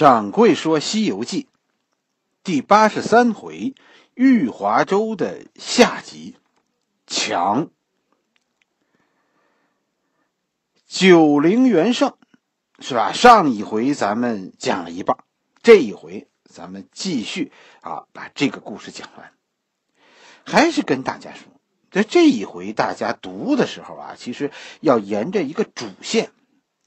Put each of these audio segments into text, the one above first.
掌柜说《西游记》第八十三回，玉华州的下集，强。九灵元圣，是吧？上一回咱们讲了一半，这一回咱们继续啊，把这个故事讲完。还是跟大家说，在这一回大家读的时候啊，其实要沿着一个主线。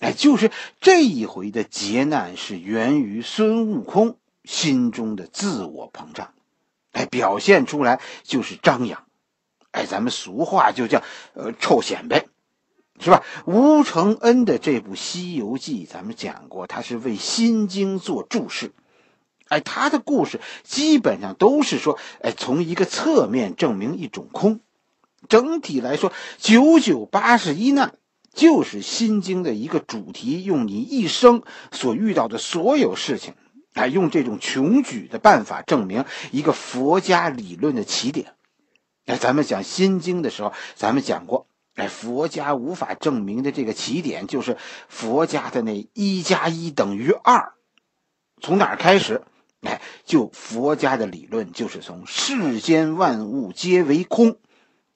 哎，就是这一回的劫难是源于孙悟空心中的自我膨胀，哎，表现出来就是张扬，哎，咱们俗话就叫呃臭显摆，是吧？吴承恩的这部《西游记》，咱们讲过，他是为《心经》做注释，哎，他的故事基本上都是说，哎，从一个侧面证明一种空，整体来说，九九八十一难。就是《心经》的一个主题，用你一生所遇到的所有事情，哎，用这种穷举的办法证明一个佛家理论的起点。哎，咱们讲《心经》的时候，咱们讲过，哎，佛家无法证明的这个起点，就是佛家的那一加一等于二。从哪儿开始？哎，就佛家的理论，就是从世间万物皆为空，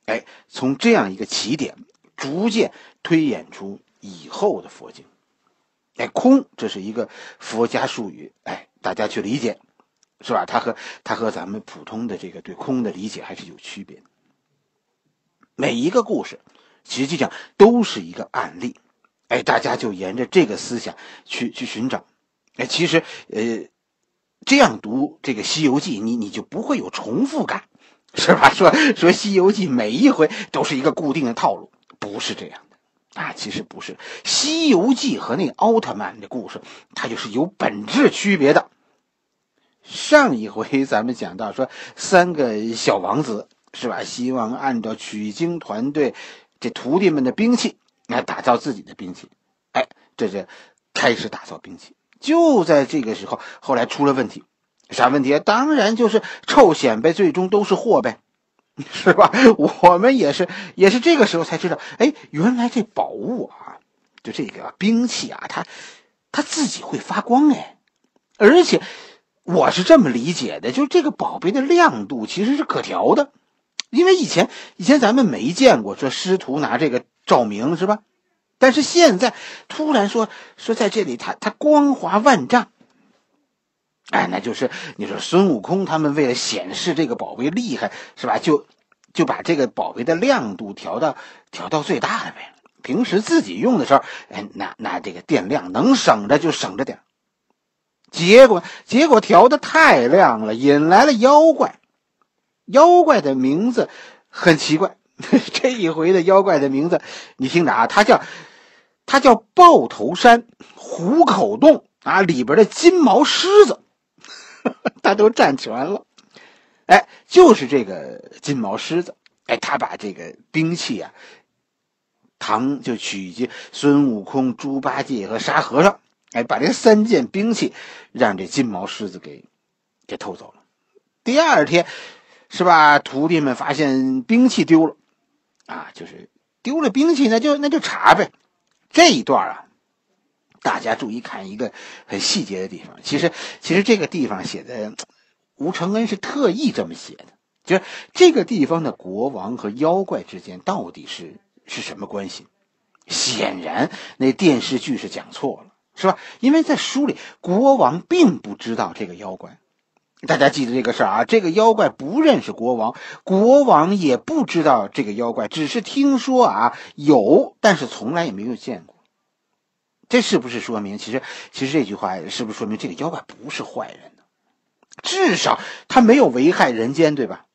哎，从这样一个起点。逐渐推演出以后的佛经，哎，空这是一个佛家术语，哎，大家去理解，是吧？它和它和咱们普通的这个对空的理解还是有区别的。每一个故事实际上都是一个案例，哎，大家就沿着这个思想去去寻找，哎，其实呃，这样读这个《西游记》，你你就不会有重复感，是吧？说说《西游记》每一回都是一个固定的套路。不是这样的啊，其实不是《西游记》和那奥特曼的故事，它就是有本质区别的。上一回咱们讲到说，三个小王子是吧？希望按照取经团队这徒弟们的兵器来打造自己的兵器，哎，这是开始打造兵器。就在这个时候，后来出了问题，啥问题？当然就是臭显摆，最终都是祸呗。是吧？我们也是，也是这个时候才知道，哎，原来这宝物啊，就这个兵器啊，它，它自己会发光哎，而且我是这么理解的，就这个宝贝的亮度其实是可调的，因为以前以前咱们没见过说师徒拿这个照明是吧？但是现在突然说说在这里，它它光华万丈。哎，那就是你说孙悟空他们为了显示这个宝贝厉害，是吧？就就把这个宝贝的亮度调到调到最大了呗。平时自己用的时候，哎，那那这个电量能省着就省着点。结果结果调的太亮了，引来了妖怪。妖怪的名字很奇怪，这一回的妖怪的名字你听着啊，他叫他叫豹头山虎口洞啊里边的金毛狮子。他都占全了，哎，就是这个金毛狮子，哎，他把这个兵器啊，唐就取经孙悟空、猪八戒和沙和尚，哎，把这三件兵器让这金毛狮子给给偷走了。第二天，是吧？徒弟们发现兵器丢了，啊，就是丢了兵器，那就那就查呗。这一段啊。大家注意看一个很细节的地方，其实其实这个地方写的，吴承恩是特意这么写的，就是这个地方的国王和妖怪之间到底是是什么关系？显然那电视剧是讲错了，是吧？因为在书里，国王并不知道这个妖怪，大家记得这个事儿啊，这个妖怪不认识国王，国王也不知道这个妖怪，只是听说啊有，但是从来也没有见过。这是不是说明，其实其实这句话是不是说明这个妖怪不是坏人呢？至少他没有危害人间，对吧？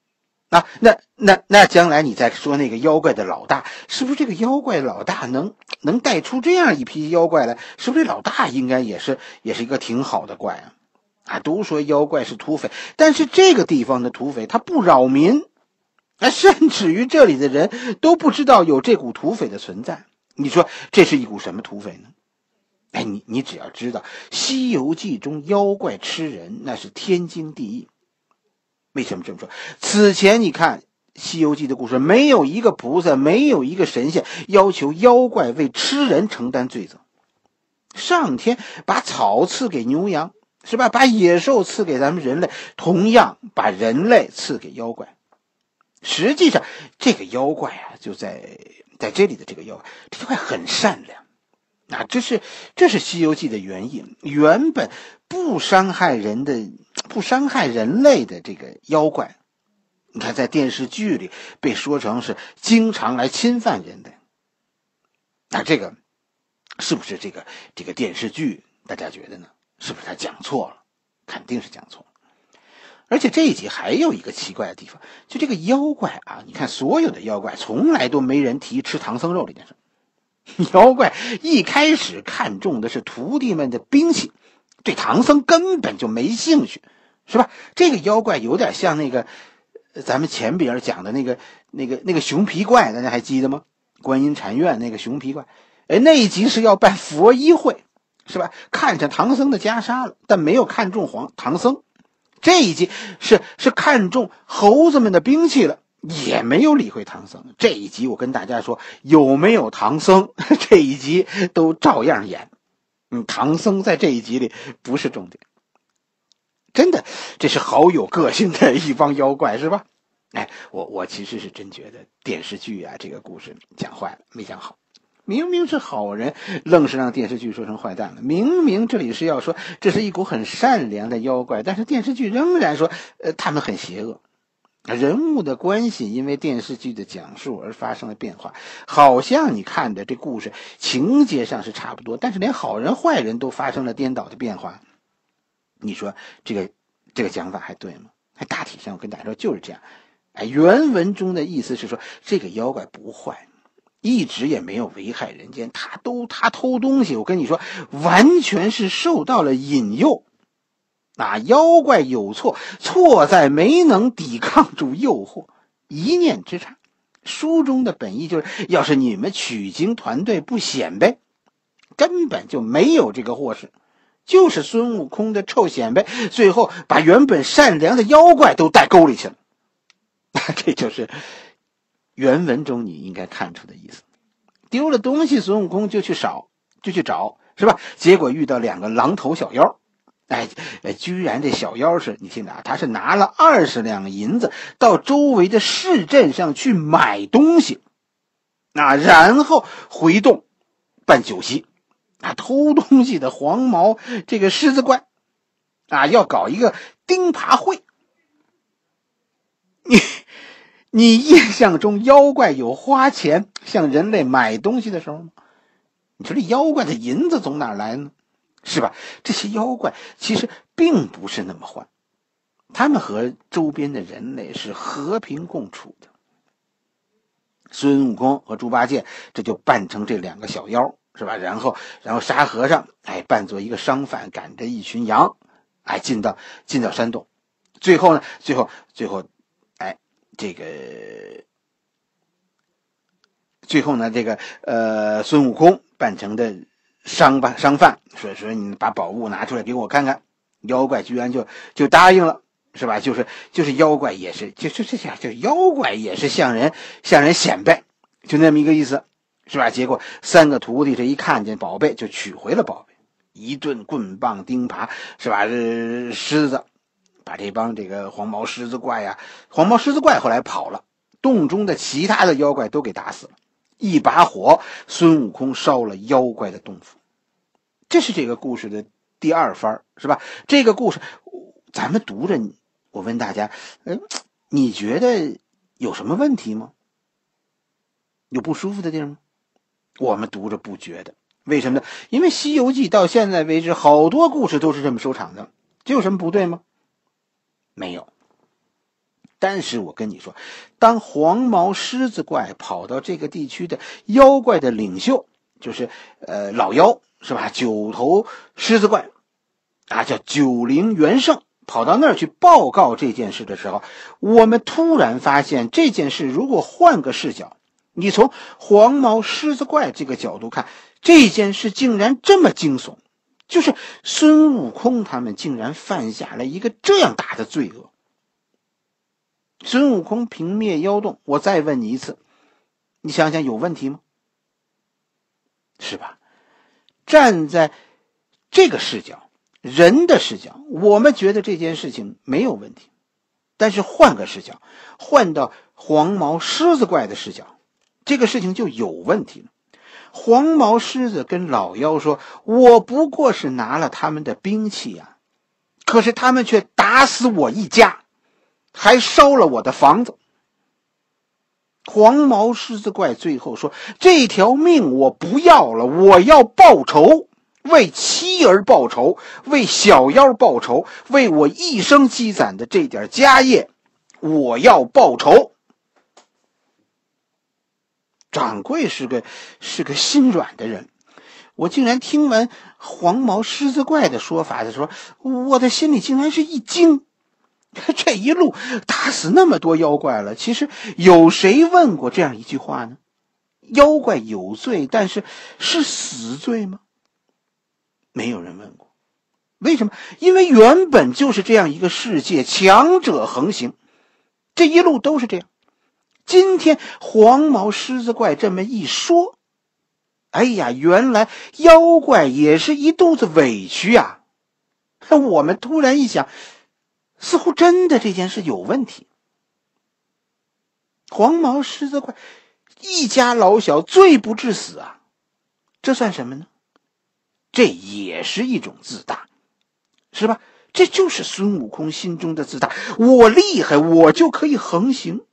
啊，那那那将来你再说那个妖怪的老大，是不是这个妖怪老大能能带出这样一批妖怪来？是不是老大应该也是也是一个挺好的怪啊？啊，都说妖怪是土匪，但是这个地方的土匪他不扰民，啊，甚至于这里的人都不知道有这股土匪的存在。你说这是一股什么土匪呢？哎，你你只要知道，《西游记》中妖怪吃人那是天经地义。为什么这么说？此前你看《西游记》的故事，没有一个菩萨，没有一个神仙要求妖怪为吃人承担罪责。上天把草赐给牛羊，是吧？把野兽赐给咱们人类，同样把人类赐给妖怪。实际上，这个妖怪啊，就在在这里的这个妖怪，这妖怪很善良。啊，这是这是《西游记》的原意，原本不伤害人的、不伤害人类的这个妖怪，你看在电视剧里被说成是经常来侵犯人的。那这个是不是这个这个电视剧？大家觉得呢？是不是他讲错了？肯定是讲错了。而且这一集还有一个奇怪的地方，就这个妖怪啊，你看所有的妖怪从来都没人提吃唐僧肉这件事。妖怪一开始看中的是徒弟们的兵器，对唐僧根本就没兴趣，是吧？这个妖怪有点像那个咱们前边讲的那个那个那个熊皮怪，大家还记得吗？观音禅院那个熊皮怪，哎，那一集是要办佛衣会。是吧？看上唐僧的袈裟了，但没有看中黄唐僧。这一集是是看中猴子们的兵器了，也没有理会唐僧。这一集我跟大家说，有没有唐僧，这一集都照样演。嗯，唐僧在这一集里不是重点。真的，这是好有个性的一帮妖怪，是吧？哎，我我其实是真觉得电视剧啊，这个故事讲坏了，没讲好。明明是好人，愣是让电视剧说成坏蛋了。明明这里是要说这是一股很善良的妖怪，但是电视剧仍然说，呃，他们很邪恶。人物的关系因为电视剧的讲述而发生了变化，好像你看的这故事情节上是差不多，但是连好人坏人都发生了颠倒的变化。你说这个这个讲法还对吗？还大体上我跟大家说就是这样。哎，原文中的意思是说这个妖怪不坏。一直也没有危害人间，他都他偷东西，我跟你说，完全是受到了引诱。那妖怪有错，错在没能抵抗住诱惑，一念之差。书中的本意就是，要是你们取经团队不显摆，根本就没有这个祸事，就是孙悟空的臭显摆，最后把原本善良的妖怪都带沟里去了。这就是。原文中你应该看出的意思，丢了东西，孙悟空就去找，就去找，是吧？结果遇到两个狼头小妖，哎，居然这小妖是你听着啊，他是拿了二十两银子到周围的市镇上去买东西，啊，然后回洞办酒席，啊，偷东西的黄毛这个狮子怪，啊，要搞一个钉耙会，你。你印象中妖怪有花钱向人类买东西的时候吗？你说这妖怪的银子从哪来呢？是吧？这些妖怪其实并不是那么坏，他们和周边的人类是和平共处的。孙悟空和猪八戒这就扮成这两个小妖，是吧？然后，然后沙和尚哎扮作一个商贩，赶着一群羊，哎进到进到山洞，最后呢，最后最后。哎这个最后呢，这个呃，孙悟空扮成的商吧商贩，说说你把宝物拿出来给我看看，妖怪居然就就答应了，是吧？就是就是妖怪也是，就就这下就妖怪也是向人向人显摆，就那么一个意思，是吧？结果三个徒弟这一看见宝贝，就取回了宝贝，一顿棍棒钉耙，是吧？狮子。把这帮这个黄毛狮子怪呀，黄毛狮子怪后来跑了，洞中的其他的妖怪都给打死了。一把火，孙悟空烧了妖怪的洞府。这是这个故事的第二番，是吧？这个故事咱们读着，我问大家，嗯，你觉得有什么问题吗？有不舒服的地儿吗？我们读着不觉得，为什么呢？因为《西游记》到现在为止，好多故事都是这么收场的，这有什么不对吗？没有，但是我跟你说，当黄毛狮子怪跑到这个地区的妖怪的领袖，就是呃老妖是吧？九头狮子怪，啊叫九灵元圣，跑到那儿去报告这件事的时候，我们突然发现这件事，如果换个视角，你从黄毛狮子怪这个角度看，这件事竟然这么惊悚。就是孙悟空他们竟然犯下了一个这样大的罪恶。孙悟空平灭妖洞，我再问你一次，你想想有问题吗？是吧？站在这个视角，人的视角，我们觉得这件事情没有问题，但是换个视角，换到黄毛狮子怪的视角，这个事情就有问题了。黄毛狮子跟老妖说：“我不过是拿了他们的兵器呀，可是他们却打死我一家，还烧了我的房子。”黄毛狮子怪最后说：“这条命我不要了，我要报仇。”为妻儿报仇，为小妖报仇，为我一生积攒的这点家业，我要报仇。掌柜是个是个心软的人，我竟然听完黄毛狮子怪的说法的时候，我的心里竟然是一惊。这一路打死那么多妖怪了，其实有谁问过这样一句话呢？妖怪有罪，但是是死罪吗？没有人问过，为什么？因为原本就是这样一个世界，强者横行，这一路都是这样。今天黄毛狮子怪这么一说，哎呀，原来妖怪也是一肚子委屈啊！我们突然一想，似乎真的这件事有问题。黄毛狮子怪一家老小罪不至死啊，这算什么呢？这也是一种自大，是吧？这就是孙悟空心中的自大。我厉害，我就可以横行。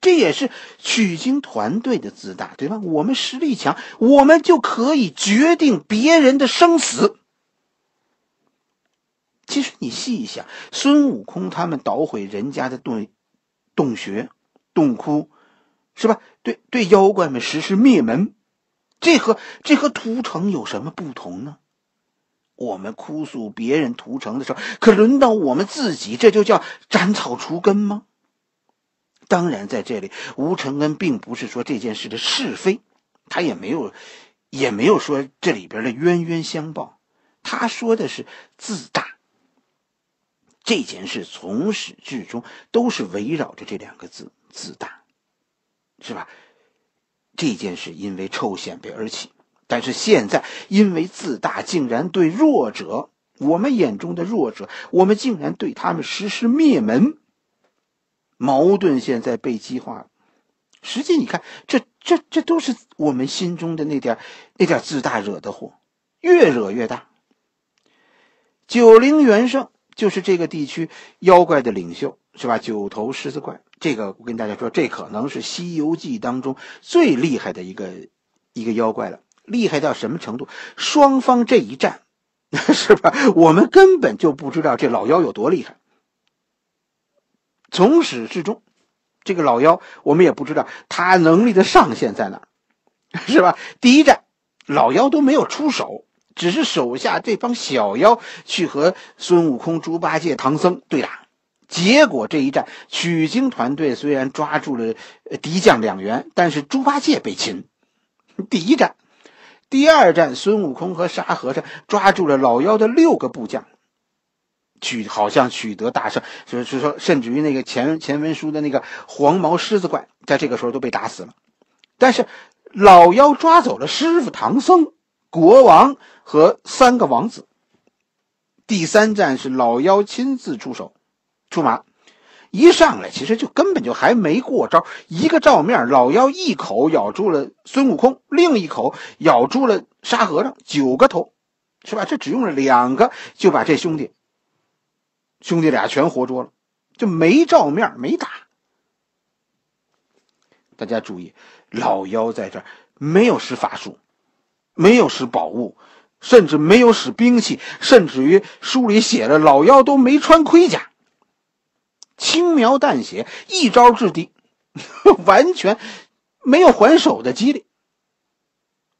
这也是取经团队的自大，对吧？我们实力强，我们就可以决定别人的生死。其实你细想，孙悟空他们捣毁人家的洞洞穴、洞窟，是吧？对对，妖怪们实施灭门。这和这和屠城有什么不同呢？我们哭诉别人屠城的时候，可轮到我们自己，这就叫斩草除根吗？当然，在这里，吴承恩并不是说这件事的是非，他也没有，也没有说这里边的冤冤相报，他说的是自大。这件事从始至终都是围绕着这两个字“自大”，是吧？这件事因为臭显摆而起，但是现在因为自大，竟然对弱者，我们眼中的弱者，我们竟然对他们实施灭门。矛盾现在被激化了。实际你看，这这这都是我们心中的那点那点自大惹的祸，越惹越大。九灵元圣就是这个地区妖怪的领袖，是吧？九头狮子怪。这个我跟大家说，这可能是《西游记》当中最厉害的一个一个妖怪了。厉害到什么程度？双方这一战，是吧？我们根本就不知道这老妖有多厉害。从始至终，这个老妖我们也不知道他能力的上限在哪，是吧？第一战，老妖都没有出手，只是手下这帮小妖去和孙悟空、猪八戒、唐僧对打。结果这一战，取经团队虽然抓住了敌将两员，但是猪八戒被擒。第一战，第二战，孙悟空和沙和尚抓住了老妖的六个部将，取好像取得大胜。就是说，甚至于那个前前文书的那个黄毛狮子怪，在这个时候都被打死了。但是老妖抓走了师傅唐僧、国王和三个王子。第三战是老妖亲自出手。出马，一上来其实就根本就还没过招，一个照面，老妖一口咬住了孙悟空，另一口咬住了沙和尚，九个头，是吧？这只用了两个就把这兄弟兄弟俩全活捉了，就没照面没打。大家注意，老妖在这儿没有使法术，没有使宝物，甚至没有使兵器，甚至于书里写了，老妖都没穿盔甲。轻描淡写，一招制敌，完全没有还手的机理，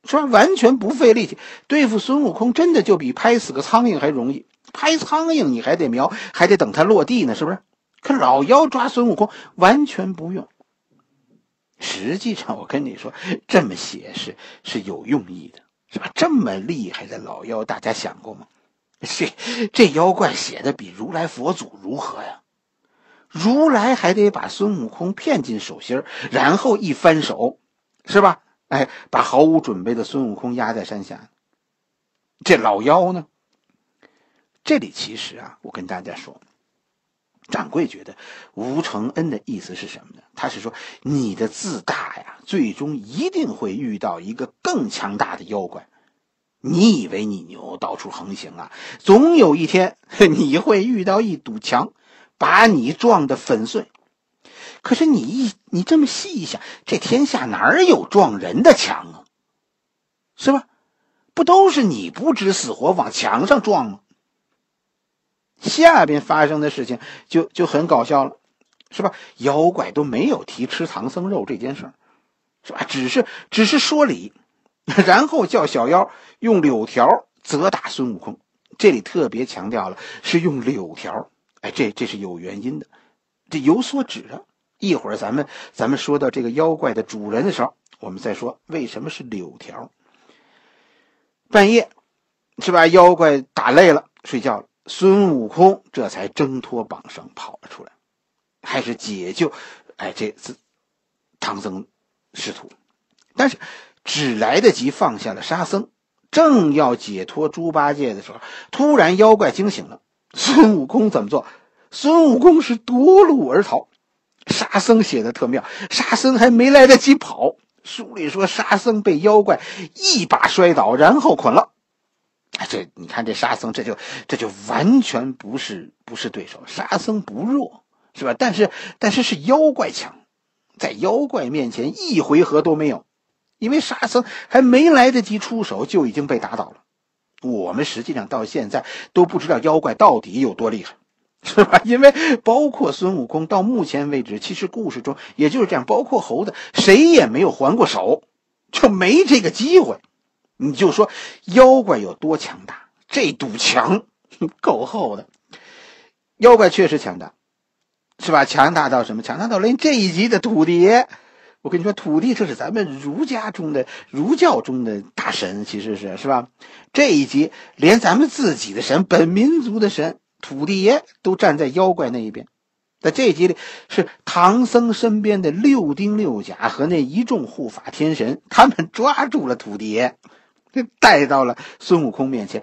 是吧？完全不费力气对付孙悟空，真的就比拍死个苍蝇还容易。拍苍蝇你还得瞄，还得等它落地呢，是不是？可老妖抓孙悟空完全不用。实际上，我跟你说，这么写是是有用意的，是吧？这么厉害的老妖，大家想过吗？这这妖怪写的比如来佛祖如何呀？如来还得把孙悟空骗进手心然后一翻手，是吧？哎，把毫无准备的孙悟空压在山下。这老妖呢？这里其实啊，我跟大家说，掌柜觉得吴承恩的意思是什么呢？他是说你的自大呀，最终一定会遇到一个更强大的妖怪。你以为你牛，到处横行啊？总有一天 你会遇到一堵墙，把你撞得粉碎。可是你一你这么细一想，这天下哪有撞人的墙啊？是吧？不都是你不知死活往墙上撞吗？下边发生的事情就就很搞笑了，是吧？妖怪都没有提吃唐僧肉这件事儿，是吧？只是只是说理。然后叫小妖用柳条责打孙悟空，这里特别强调了是用柳条，哎，这这是有原因的，这有所指啊。一会儿咱们咱们说到这个妖怪的主人的时候，我们再说为什么是柳条。半夜，是吧？妖怪打累了睡觉了，孙悟空这才挣脱绑绳跑了出来，开始解救，哎，这次唐僧师徒，但是。只来得及放下了沙僧，正要解脱猪八戒的时候，突然妖怪惊醒了。孙悟空怎么做？孙悟空是夺路而逃。沙僧写的特妙，沙僧还没来得及跑，书里说沙僧被妖怪一把摔倒，然后捆了。这你看这沙僧，这就这就完全不是不是对手。沙僧不弱，是吧？但是但是是妖怪强，在妖怪面前一回合都没有。因为沙僧还没来得及出手，就已经被打倒了。我们实际上到现在都不知道妖怪到底有多厉害，是吧？因为包括孙悟空到目前为止，其实故事中也就是这样，包括猴子，谁也没有还过手，就没这个机会。你就说妖怪有多强大，这堵墙 够厚的。妖怪确实强大，是吧？强大到什么？强大到连这一集的土地。我跟你说，土地这是咱们儒家中的儒教中的大神，其实是是吧？这一集连咱们自己的神、本民族的神土地爷都站在妖怪那一边。在这一集里，是唐僧身边的六丁六甲和那一众护法天神，他们抓住了土地爷，带到了孙悟空面前。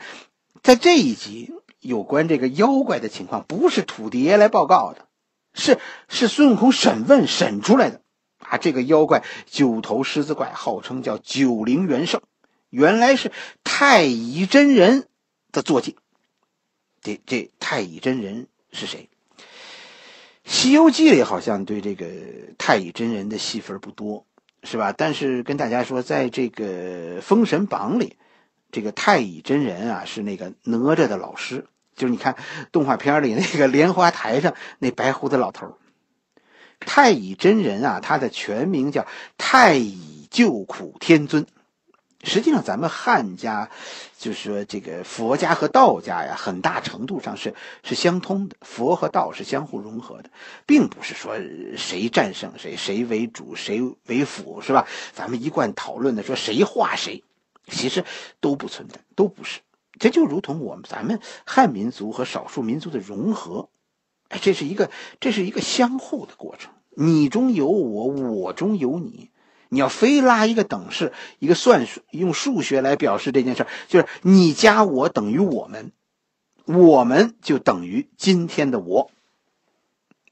在这一集，有关这个妖怪的情况，不是土地爷来报告的，是是孙悟空审问审出来的。啊，这个妖怪九头狮子怪号称叫九灵元圣，原来是太乙真人的坐骑。这这太乙真人是谁？《西游记》里好像对这个太乙真人的戏份不多，是吧？但是跟大家说，在这个《封神榜》里，这个太乙真人啊是那个哪吒的老师，就是你看动画片里那个莲花台上那白胡子老头。太乙真人啊，他的全名叫太乙救苦天尊。实际上，咱们汉家，就是说这个佛家和道家呀，很大程度上是是相通的。佛和道是相互融合的，并不是说谁战胜谁，谁为主，谁为辅，是吧？咱们一贯讨论的说谁化谁，其实都不存在，都不是。这就如同我们咱们汉民族和少数民族的融合。这是一个，这是一个相互的过程。你中有我，我中有你。你要非拉一个等式，一个算术，用数学来表示这件事就是你加我等于我们，我们就等于今天的我。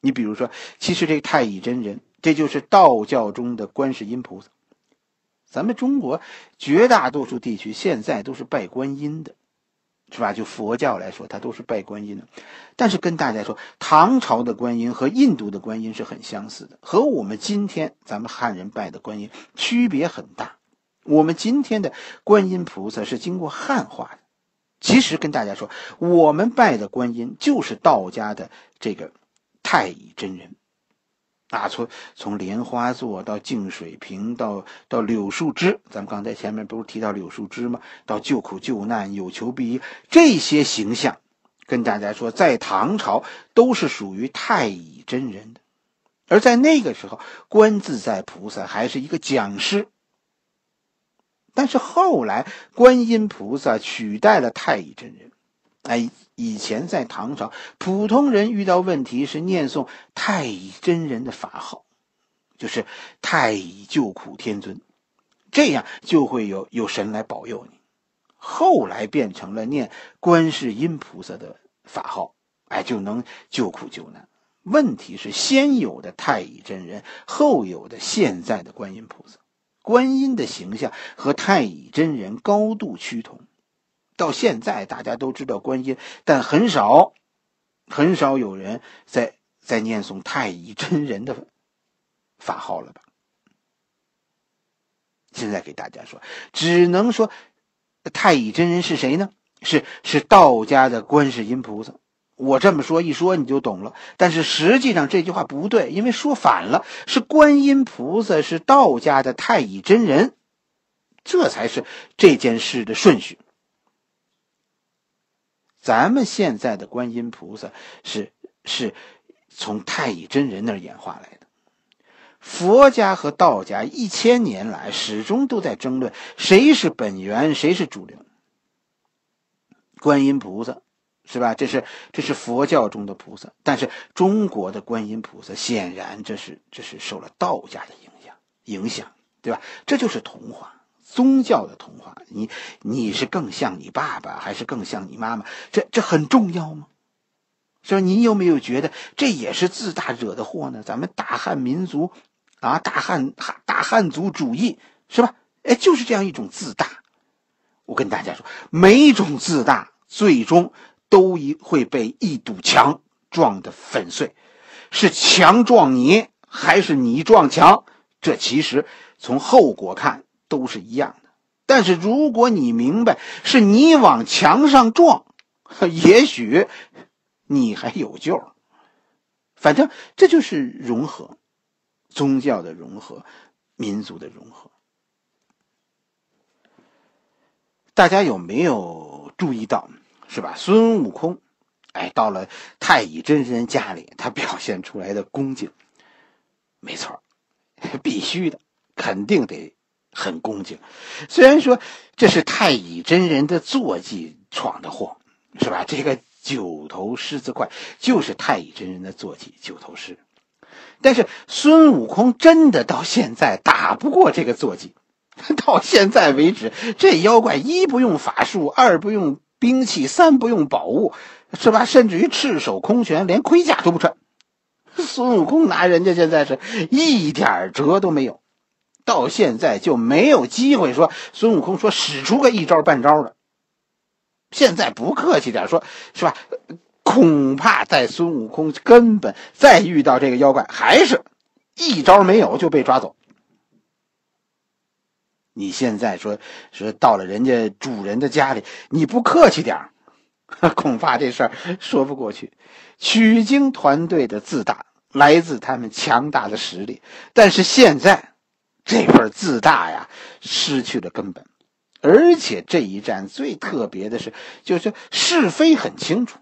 你比如说，其实这太乙真人，这就是道教中的观世音菩萨。咱们中国绝大多数地区现在都是拜观音的。是吧？就佛教来说，它都是拜观音的。但是跟大家说，唐朝的观音和印度的观音是很相似的，和我们今天咱们汉人拜的观音区别很大。我们今天的观音菩萨是经过汉化的。其实跟大家说，我们拜的观音就是道家的这个太乙真人。啊，从从莲花座到净水瓶，到到柳树枝，咱们刚才前面不是提到柳树枝吗？到救苦救难、有求必应这些形象，跟大家说，在唐朝都是属于太乙真人的，而在那个时候，观自在菩萨还是一个讲师。但是后来，观音菩萨取代了太乙真人。哎，以前在唐朝，普通人遇到问题是念诵太乙真人的法号，就是太乙救苦天尊，这样就会有有神来保佑你。后来变成了念观世音菩萨的法号，哎，就能救苦救难。问题是，先有的太乙真人，后有的现在的观音菩萨。观音的形象和太乙真人高度趋同。到现在，大家都知道观音，但很少，很少有人在在念诵太乙真人的法号了吧？现在给大家说，只能说太乙真人是谁呢？是是道家的观世音菩萨。我这么说一说你就懂了，但是实际上这句话不对，因为说反了，是观音菩萨是道家的太乙真人，这才是这件事的顺序。咱们现在的观音菩萨是是从太乙真人那儿演化来的，佛家和道家一千年来始终都在争论谁是本源，谁是主流。观音菩萨。是吧？这是这是佛教中的菩萨，但是中国的观音菩萨显然这是这是受了道家的影响影响，对吧？这就是童话，宗教的童话。你你是更像你爸爸，还是更像你妈妈？这这很重要吗？是吧？你有没有觉得这也是自大惹的祸呢？咱们大汉民族啊，大汉大汉族主义是吧？哎，就是这样一种自大。我跟大家说，每一种自大最终。都一会被一堵墙撞得粉碎，是墙撞你还是你撞墙？这其实从后果看都是一样的。但是如果你明白是你往墙上撞，也许你还有救。反正这就是融合，宗教的融合，民族的融合。大家有没有注意到？是吧？孙悟空，哎，到了太乙真人家里，他表现出来的恭敬，没错，必须的，肯定得很恭敬。虽然说这是太乙真人的坐骑闯的祸，是吧？这个九头狮子怪就是太乙真人的坐骑九头狮，但是孙悟空真的到现在打不过这个坐骑，到现在为止，这妖怪一不用法术，二不用。兵器三不用宝物，是吧？甚至于赤手空拳，连盔甲都不穿。孙悟空拿人家现在是一点辙都没有，到现在就没有机会说孙悟空说使出个一招半招的。现在不客气点说，是吧？恐怕在孙悟空根本再遇到这个妖怪，还是一招没有就被抓走。你现在说说到了人家主人的家里，你不客气点 恐怕这事儿说不过去。取经团队的自大来自他们强大的实力，但是现在这份自大呀失去了根本，而且这一战最特别的是，就是是非很清楚，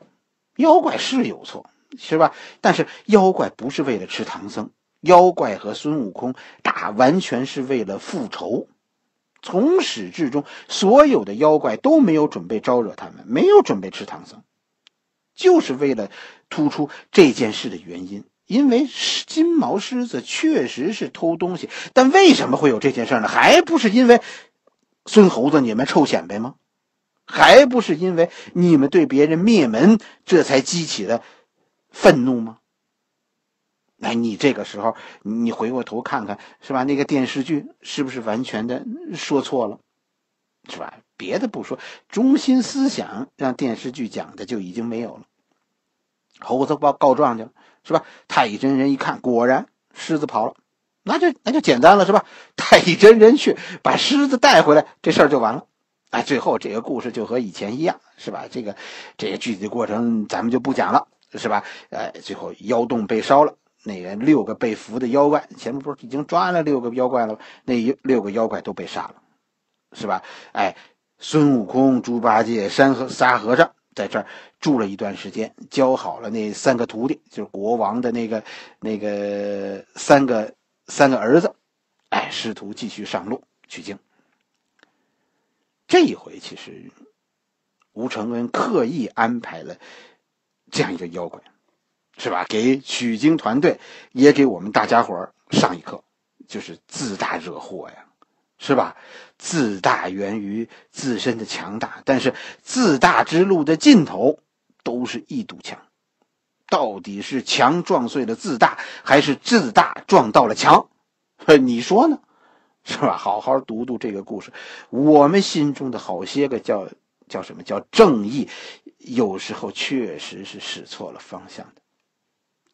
妖怪是有错，是吧？但是妖怪不是为了吃唐僧，妖怪和孙悟空打完全是为了复仇。从始至终，所有的妖怪都没有准备招惹他们，没有准备吃唐僧，就是为了突出这件事的原因。因为金毛狮子确实是偷东西，但为什么会有这件事呢？还不是因为孙猴子你们臭显摆吗？还不是因为你们对别人灭门，这才激起了愤怒吗？哎，你这个时候，你回过头看看，是吧？那个电视剧是不是完全的说错了，是吧？别的不说，中心思想让电视剧讲的就已经没有了。猴子报告状去了，是吧？太乙真人一看，果然狮子跑了，那就那就简单了，是吧？太乙真人去把狮子带回来，这事儿就完了。哎，最后这个故事就和以前一样，是吧？这个这个具体的过程咱们就不讲了，是吧？哎，最后妖洞被烧了。那个六个被俘的妖怪，前面不是已经抓了六个妖怪了吗？那六个妖怪都被杀了，是吧？哎，孙悟空、猪八戒、山和沙和尚在这儿住了一段时间，教好了那三个徒弟，就是国王的那个那个三个三个儿子，哎，师徒继续上路取经。这一回其实吴承恩刻意安排了这样一个妖怪。是吧？给取经团队也给我们大家伙上一课，就是自大惹祸呀，是吧？自大源于自身的强大，但是自大之路的尽头都是一堵墙。到底是墙撞碎了自大，还是自大撞到了墙？你说呢？是吧？好好读读这个故事，我们心中的好些个叫叫什么叫正义，有时候确实是使错了方向的。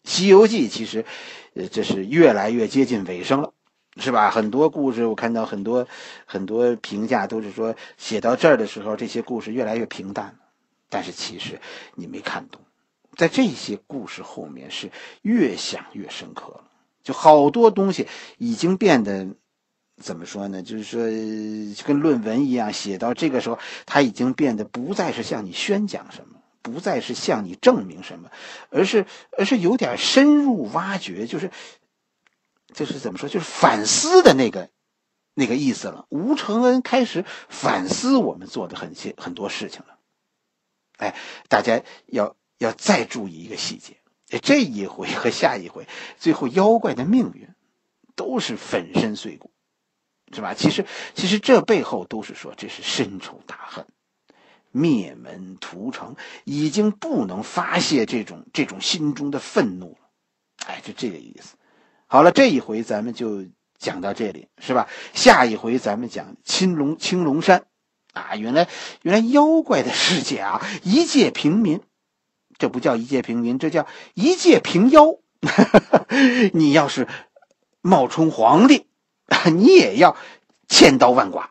《西游记》其实，呃，这是越来越接近尾声，是吧？很多故事我看到很多很多评价都是说，写到这儿的时候，这些故事越来越平淡。但是其实你没看懂。在这些故事后面是越想越深刻了，就好多东西已经变得怎么说呢？就是说跟论文一样，写到这个时候，他已经变得不再是向你宣讲什么，不再是向你证明什么，而是而是有点深入挖掘，就是就是怎么说，就是反思的那个那个意思了。吴承恩开始反思我们做的很些很多事情了，哎，大家要。要再注意一个细节，这一回和下一回，最后妖怪的命运都是粉身碎骨，是吧？其实，其实这背后都是说这是深仇大恨，灭门屠城，已经不能发泄这种这种心中的愤怒了。哎，就这个意思。好了，这一回咱们就讲到这里，是吧？下一回咱们讲青龙青龙山，啊，原来原来妖怪的世界啊，一介平民。这不叫一介平民，这叫一介平妖。你要是冒充皇帝，你也要千刀万剐。